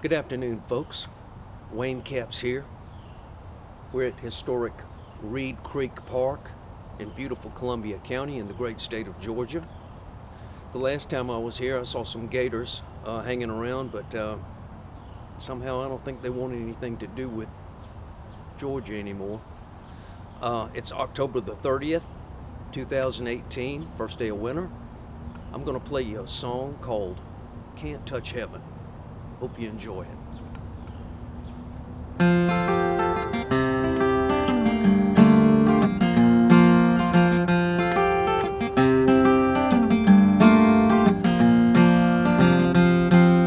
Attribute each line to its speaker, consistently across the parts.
Speaker 1: Good afternoon, folks. Wayne Capps here. We're at historic Reed Creek Park in beautiful Columbia County in the great state of Georgia. The last time I was here, I saw some gators uh, hanging around, but uh, somehow I don't think they want anything to do with Georgia anymore. Uh, it's October the 30th, 2018, first day of winter. I'm going to play you a song called Can't Touch Heaven. Hope you enjoy it.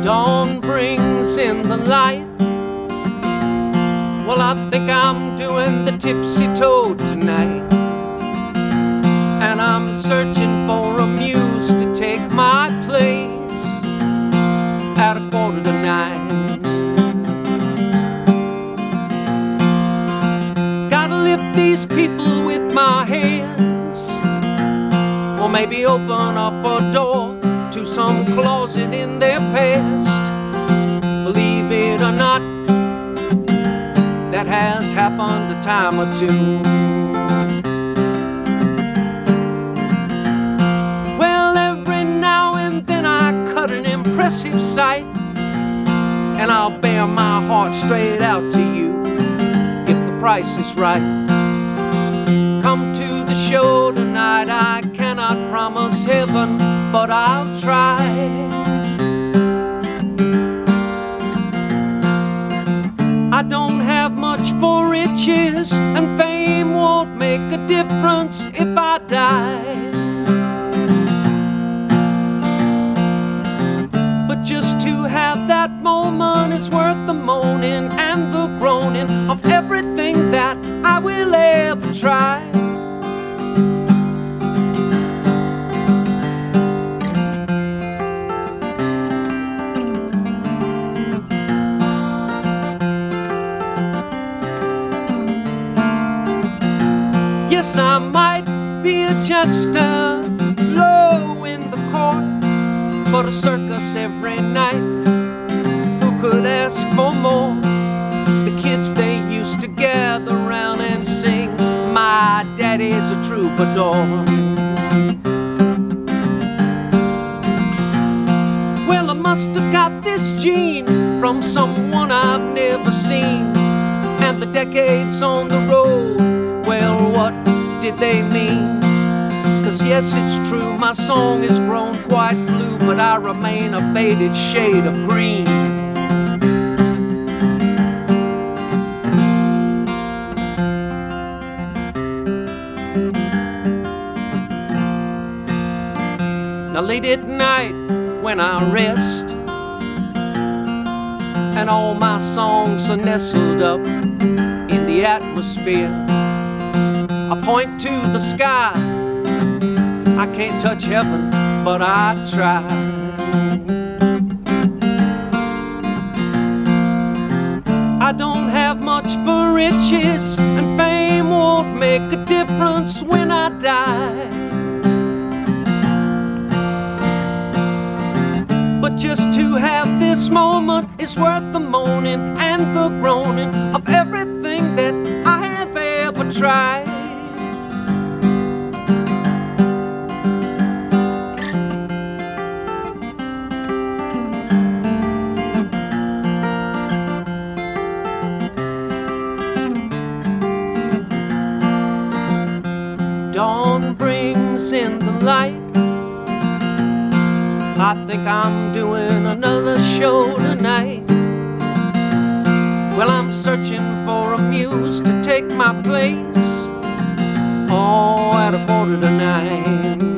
Speaker 1: Dawn brings in the light. Well, I think I'm doing the tipsy toad tonight. And I'm searching for a muse quarter. Gotta lift these people with my hands, or maybe open up a door to some closet in their past. Believe it or not, that has happened a time or two. impressive sight. And I'll bear my heart straight out to you if the price is right. Come to the show tonight, I cannot promise heaven, but I'll try. I don't have much for riches, and fame won't make a difference if I die. Moment is worth the moaning and the groaning of everything that I will ever try. Yes, I might be a jester low in the court, but a circus every night ask for more. The kids they used to gather round and sing, My daddy's a troubadour. Well, I must have got this gene from someone I've never seen. And the decades on the road, well, what did they mean? Cause yes, it's true, my song has grown quite blue, but I remain a faded shade of green. Late at night when I rest. And all my songs are nestled up in the atmosphere. I point to the sky. I can't touch heaven, but I try. I don't have much for riches And fame won't make a difference when I die just to have this moment is worth the moaning and the groaning of everything that I have ever tried. Dawn brings in the light I think I'm doing another show tonight. Well, I'm searching for a muse to take my place. Oh, at a quarter to nine.